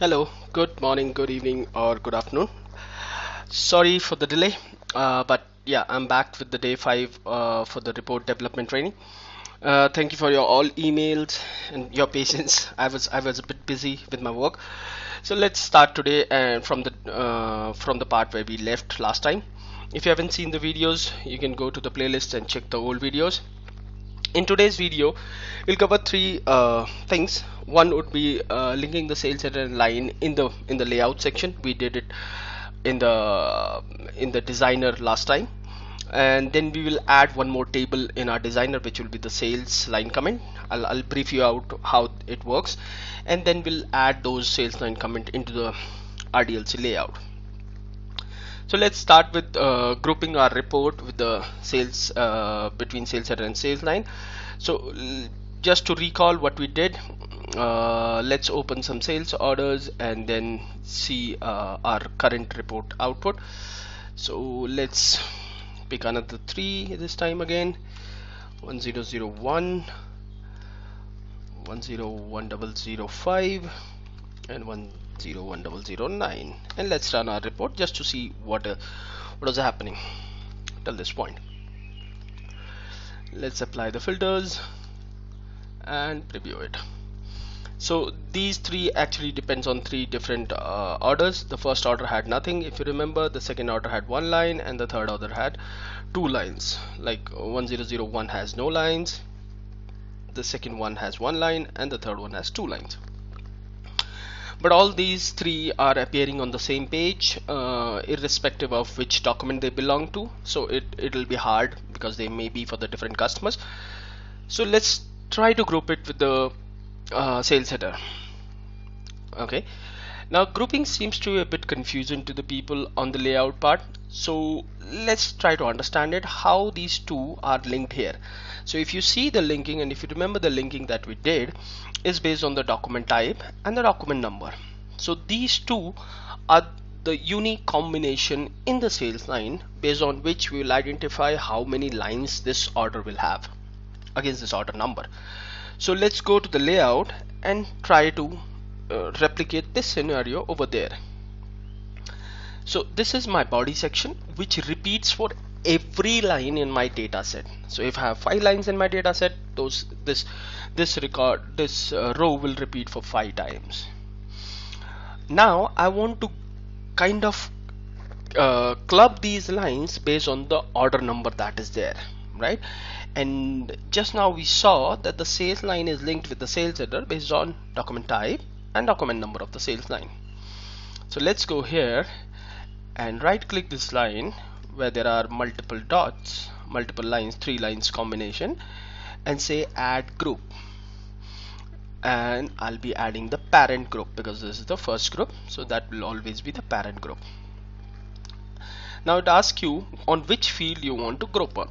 Hello, good morning, good evening, or good afternoon. Sorry for the delay, uh, but yeah, I'm back with the day five uh, for the report development training. Uh, thank you for your all emails and your patience. I was I was a bit busy with my work, so let's start today and from the uh, from the part where we left last time. If you haven't seen the videos, you can go to the playlist and check the old videos in today's video we'll cover three uh, things. One would be uh, linking the sales header line in the in the layout section. We did it in the in the designer last time. And then we will add one more table in our designer which will be the sales line comment. I'll, I'll brief you out how it works. And then we'll add those sales line comment into the RDLC layout so let's start with uh, grouping our report with the sales uh, between sales header and sales line. So just to recall what we did uh, let's open some sales orders and then see uh, our current report output. So let's pick another three this time again. 1001 101005 and 101009 and let's run our report just to see what uh, happening till this point. Let's apply the filters and preview it. So these three actually depends on three different uh, orders. The first order had nothing if you remember. The second order had one line and the third order had two lines. Like 1001 has no lines. The second one has one line and the third one has two lines but all these three are appearing on the same page uh, irrespective of which document they belong to. So it it'll be hard because they may be for the different customers. So let's try to group it with the uh, sales header. Okay. Now grouping seems to be a bit confusing to the people on the layout part so let's try to understand it how these two are linked here. So if you see the linking and if you remember the linking that we did is based on the document type and the document number. So these two are the unique combination in the sales line based on which we will identify how many lines this order will have against this order number. So let's go to the layout and try to uh, replicate this scenario over there so this is my body section which repeats for every line in my data set. So if I have five lines in my data set those this this record this uh, row will repeat for five times. Now I want to kind of uh, club these lines based on the order number that is there right? And just now we saw that the sales line is linked with the sales header based on document type and document number of the sales line. So let's go here and right click this line where there are multiple dots multiple lines three lines combination and say add group. And I'll be adding the parent group because this is the first group. So that will always be the parent group. Now it asks you on which field you want to group on.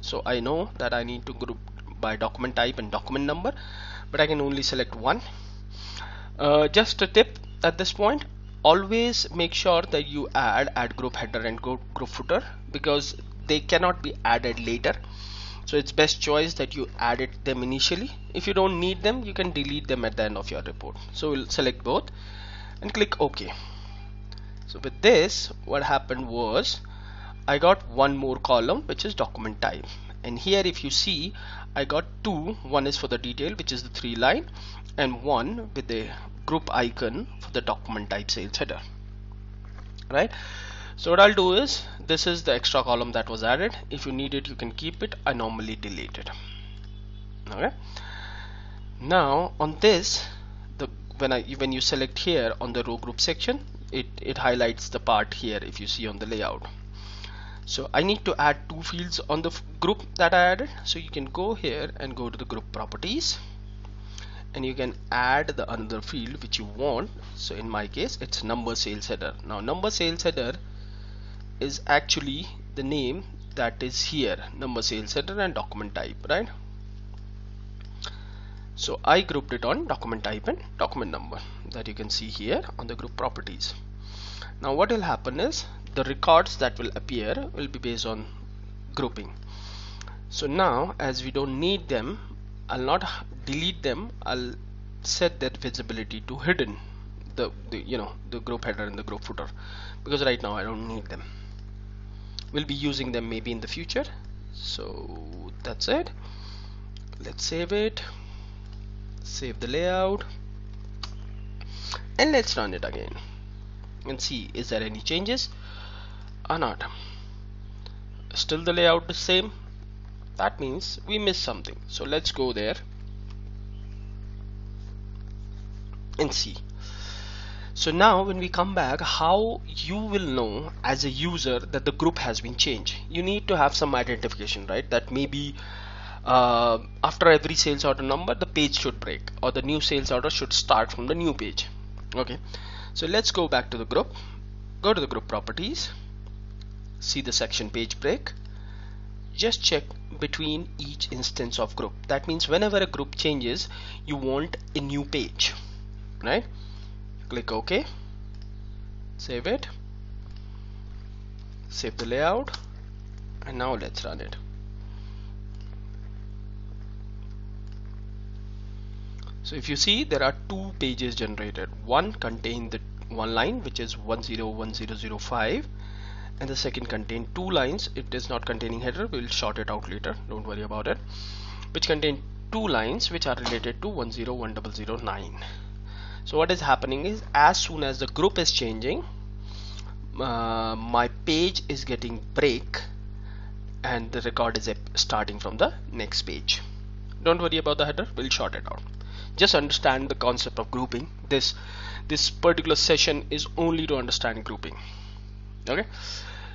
So I know that I need to group by document type and document number but I can only select one. Uh, just a tip at this point always make sure that you add add group header and group, group footer because they cannot be added later. So it's best choice that you added them initially. If you don't need them you can delete them at the end of your report. So we'll select both and click OK. So with this what happened was I got one more column which is document type and here if you see I got two. One is for the detail which is the three line and one with the group icon for the document type sales header. Right? So what I'll do is this is the extra column that was added. If you need it you can keep it. I normally delete it. Okay? Now on this the when I when you select here on the row group section it it highlights the part here if you see on the layout so I need to add two fields on the group that I added. So you can go here and go to the group properties. And you can add the another field which you want. So in my case it's number sales header. Now number sales header is actually the name that is here. Number sales header and document type right? So I grouped it on document type and document number that you can see here on the group properties. Now what will happen is the records that will appear will be based on grouping. So now as we don't need them I'll not delete them. I'll set that visibility to hidden the, the you know the group header and the group footer because right now I don't need them. We'll be using them maybe in the future. So that's it. Let's save it. Save the layout. And let's run it again. And see is there any changes or not still the layout the same? That means we missed something. So let's go there and see. So now when we come back how you will know as a user that the group has been changed? You need to have some identification right? That maybe uh, after every sales order number the page should break or the new sales order should start from the new page. Okay. So let's go back to the group. Go to the group properties see the section page break. Just check between each instance of group. That means whenever a group changes you want a new page right? Click OK. Save it. Save the layout. And now let's run it. So if you see there are two pages generated. One contain the one line which is 101005 and the second contain two lines. It is not containing header. We'll sort it out later. Don't worry about it. Which contain two lines which are related to 101009 so what is happening is as soon as the group is changing uh, my page is getting break and the record is starting from the next page. Don't worry about the header. We'll sort it out. Just understand the concept of grouping. This this particular session is only to understand grouping. Okay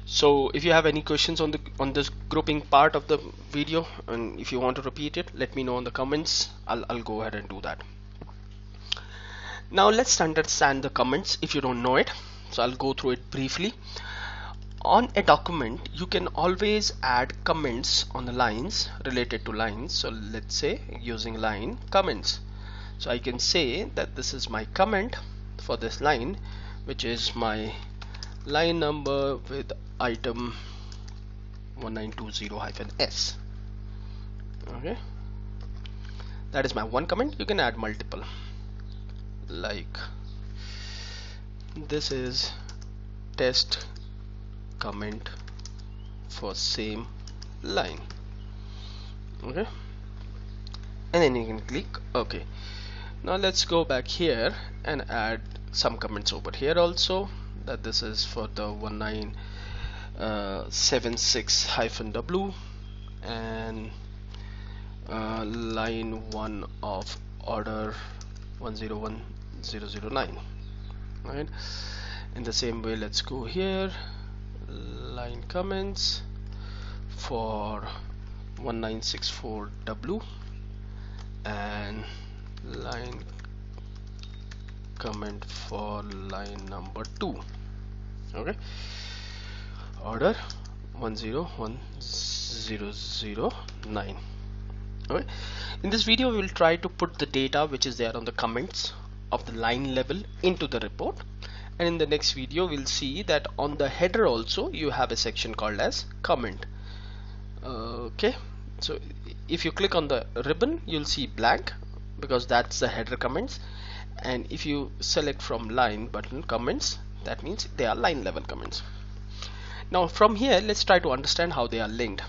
so if you have any questions on the on this grouping part of the video and if you want to repeat it let me know in the comments. I'll, I'll go ahead and do that. Now let's understand the comments if you don't know it. So I'll go through it briefly. On a document you can always add comments on the lines related to lines. So let's say using line comments. So I can say that this is my comment for this line which is my line number with item 1920-s okay. That is my one comment. You can add multiple. Like this is test comment for same line. Okay. And then you can click ok now let's go back here and add some comments over here also that this is for the 19 uh, 76 hyphen W and uh, line 1 of order 101009 right in the same way let's go here. Line comments for 1964W and line comment for line number 2 okay. Order 101009 okay. In this video we will try to put the data which is there on the comments of the line level into the report. And in the next video we'll see that on the header also you have a section called as comment. Okay. So if you click on the ribbon you'll see blank because that's the header comments. And if you select from line button comments that means they are line level comments. Now from here let's try to understand how they are linked.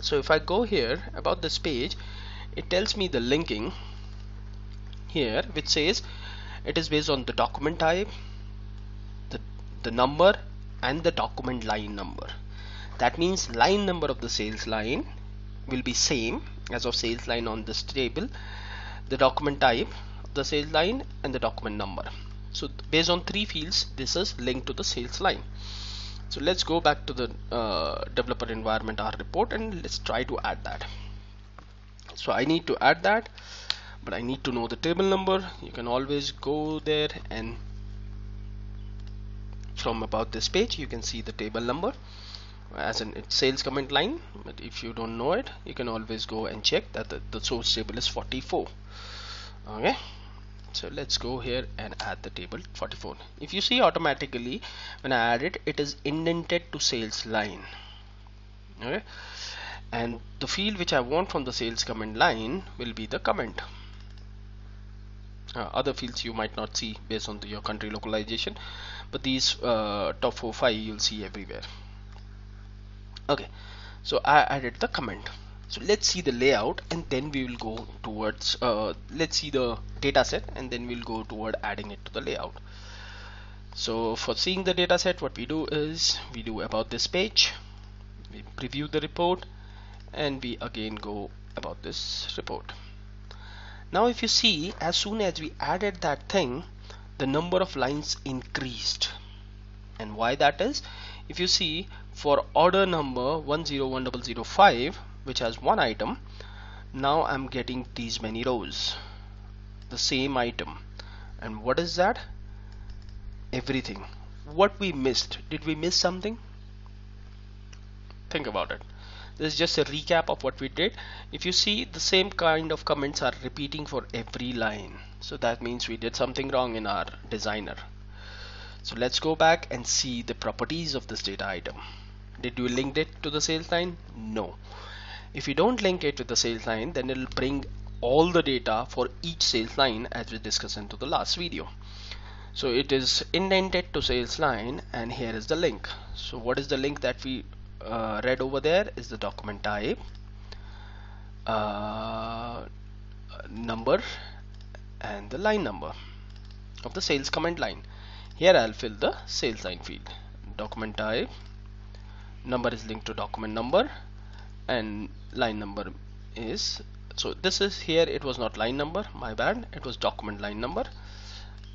So if I go here about this page it tells me the linking here which says it is based on the document type the, the number and the document line number. That means line number of the sales line will be same as of sales line on this table the document type the sales line and the document number so based on three fields this is linked to the sales line. So let's go back to the uh, developer environment R report and let's try to add that. So I need to add that but I need to know the table number. You can always go there and from about this page you can see the table number as in sales comment line. But if you don't know it you can always go and check that the, the source table is 44 okay so let's go here and add the table 44 if you see automatically when I add it it is indented to sales line. Okay? And the field which I want from the sales comment line will be the comment. Uh, other fields you might not see based on the, your country localization but these uh, top 4 5 you'll see everywhere. Okay. So I added the comment so let's see the layout and then we will go towards uh, let's see the data set and then we'll go toward adding it to the layout. So for seeing the data set what we do is we do about this page we preview the report and we again go about this report. Now if you see as soon as we added that thing the number of lines increased. And why that is? If you see for order number 101005 which has one item. Now I'm getting these many rows the same item. And what is that? Everything. What we missed. Did we miss something? Think about it. This is just a recap of what we did. If you see the same kind of comments are repeating for every line. So that means we did something wrong in our designer. So let's go back and see the properties of this data item. Did you link it to the sales line? No if you don't link it with the sales line then it'll bring all the data for each sales line as we discussed into the last video. So it is indented to sales line and here is the link. So what is the link that we uh, read over there is the document type uh, number and the line number of the sales comment line. Here I'll fill the sales line field. Document type number is linked to document number and line number is so this is here it was not line number my bad it was document line number.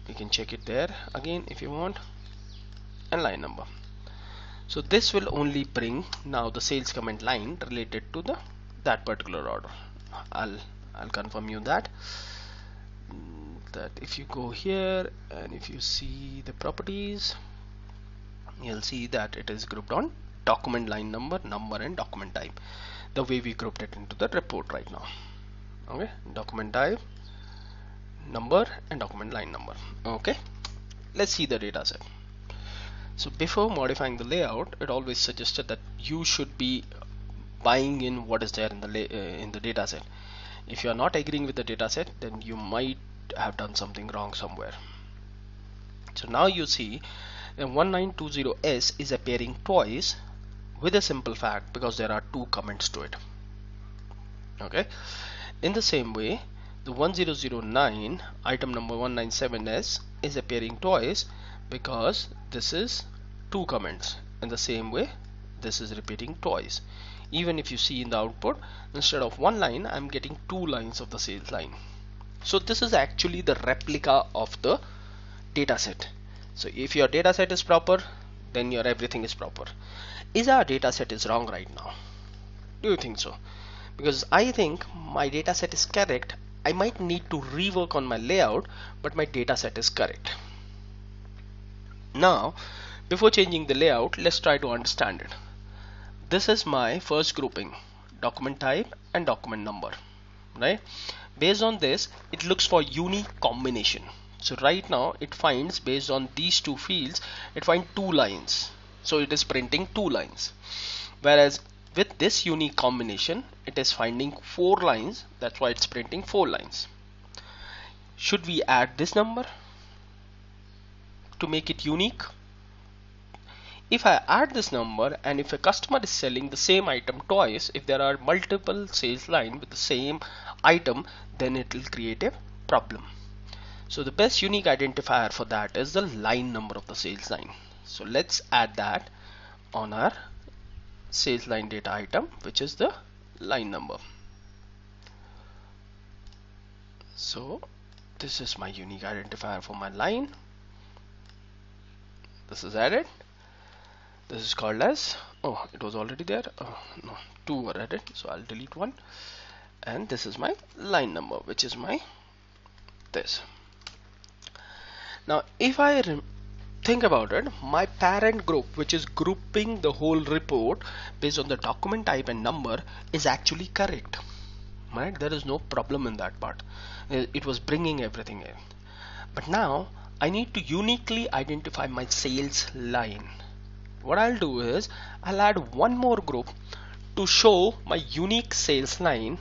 You can check it there again if you want and line number. So this will only bring now the sales comment line related to the that particular order. I'll I'll confirm you that. That if you go here and if you see the properties you'll see that it is grouped on document line number number and document type the way we grouped it into the report right now. Okay document type number and document line number. Okay let's see the data set. So before modifying the layout it always suggested that you should be buying in what is there in the uh, in the data set. If you are not agreeing with the data set then you might have done something wrong somewhere. So now you see 1920s is appearing twice with a simple fact because there are two comments to it. Okay? In the same way the 1009 item number 197s is appearing twice because this is two comments. In the same way this is repeating twice. Even if you see in the output instead of one line I'm getting two lines of the sales line. So this is actually the replica of the data set so if your data set is proper then your everything is proper. Is our data set is wrong right now? Do you think so? Because I think my data set is correct. I might need to rework on my layout but my data set is correct. Now before changing the layout let's try to understand it. This is my first grouping document type and document number right? Based on this it looks for unique combination so right now it finds based on these two fields it finds two lines. So it is printing two lines. Whereas with this unique combination it is finding four lines. That's why it's printing four lines. Should we add this number to make it unique? If I add this number and if a customer is selling the same item twice if there are multiple sales line with the same item then it will create a problem so the best unique identifier for that is the line number of the sales line. So let's add that on our sales line data item which is the line number. So this is my unique identifier for my line. This is added. This is called as oh it was already there. Oh, no two were added so I'll delete one. And this is my line number which is my this now if I think about it my parent group which is grouping the whole report based on the document type and number is actually correct. Right? There is no problem in that part. Uh, it was bringing everything in. But now I need to uniquely identify my sales line. What I'll do is I'll add one more group to show my unique sales line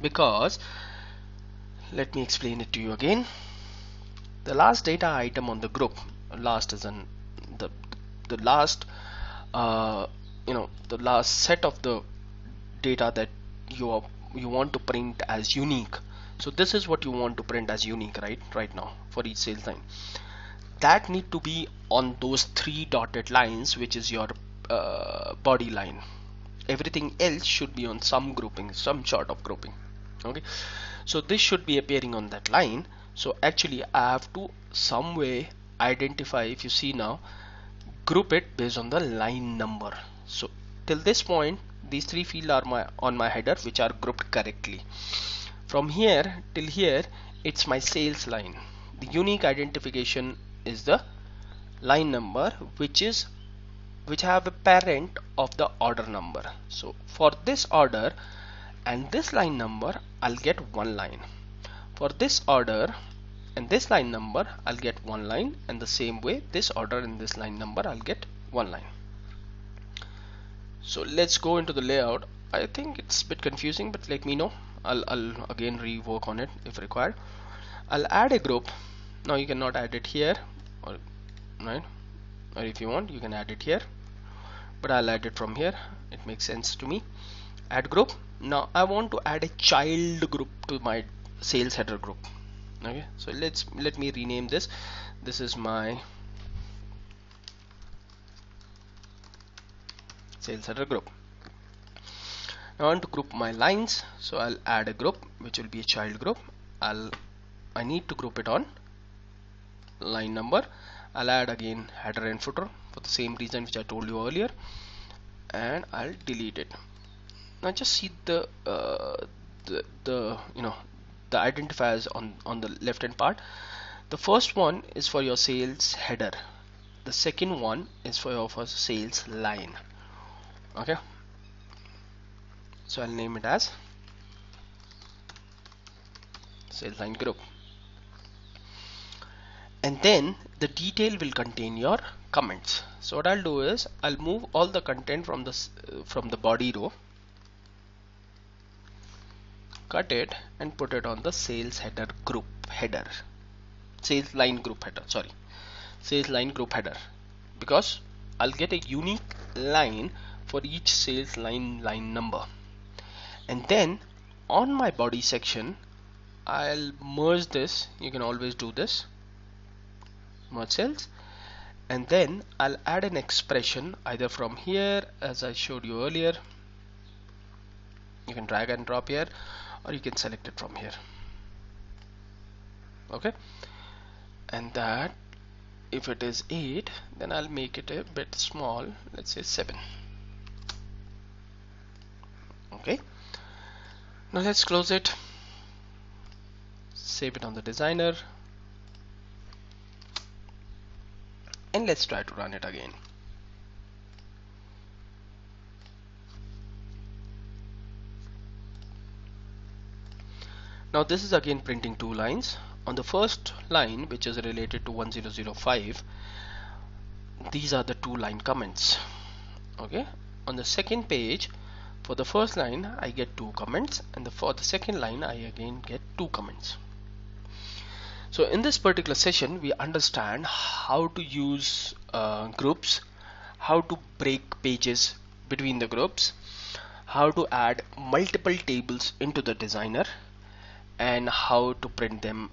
because let me explain it to you again the last data item on the group last is an the the last uh, you know the last set of the data that you are you want to print as unique. So this is what you want to print as unique right right now for each sales line that need to be on those three dotted lines which is your uh, body line. Everything else should be on some grouping some sort of grouping okay? So this should be appearing on that line so actually I have to some way identify if you see now group it based on the line number. So till this point these three fields are my on my header which are grouped correctly. From here till here it's my sales line. The unique identification is the line number which is which have a parent of the order number. So for this order and this line number I'll get one line for this order and this line number I'll get one line and the same way this order and this line number I'll get one line. So let's go into the layout. I think it's a bit confusing but let me know. I'll, I'll again rework on it if required. I'll add a group. Now you cannot add it here or right? Or if you want you can add it here. But I'll add it from here. It makes sense to me. Add group. Now I want to add a child group to my sales header group. Okay so let's let me rename this. This is my sales header group. Now I want to group my lines. So I'll add a group which will be a child group. I'll I need to group it on line number. I'll add again header and footer for the same reason which I told you earlier and I'll delete it. Now just see the uh, the, the you know the identifiers on on the left hand part. The first one is for your sales header. The second one is for your sales line. Okay? So I'll name it as sales line group. And then the detail will contain your comments. So what I'll do is I'll move all the content from uh, from the body row cut it and put it on the sales header group header. Sales line group header sorry. Sales line group header. Because I'll get a unique line for each sales line line number. And then on my body section I'll merge this. You can always do this. Merge cells and then I'll add an expression either from here as I showed you earlier. You can drag and drop here or you can select it from here. Okay? And that if it is 8 then I'll make it a bit small. Let's say 7 okay? Now let's close it. Save it on the designer. And let's try to run it again now this is again printing two lines. On the first line which is related to 1005 these are the two line comments. Okay? On the second page for the first line I get two comments and the, for the second line I again get two comments. So in this particular session we understand how to use uh, groups how to break pages between the groups how to add multiple tables into the designer and how to print them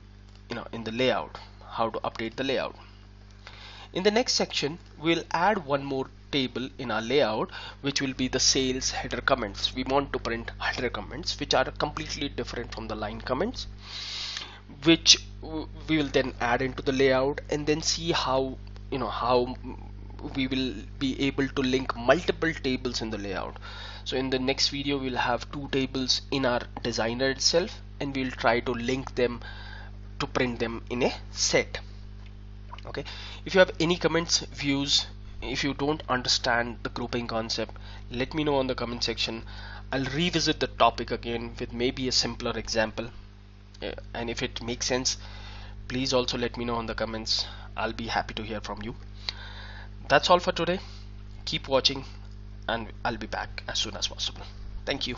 you know in the layout how to update the layout. In the next section we'll add one more table in our layout which will be the sales header comments. We want to print header comments which are completely different from the line comments which we will then add into the layout and then see how you know how we will be able to link multiple tables in the layout. So in the next video we'll have two tables in our designer itself and we'll try to link them to print them in a set. Okay? If you have any comments views if you don't understand the grouping concept let me know on the comment section. I'll revisit the topic again with maybe a simpler example. And if it makes sense please also let me know on the comments. I'll be happy to hear from you that's all for today. Keep watching and I'll be back as soon as possible. Thank you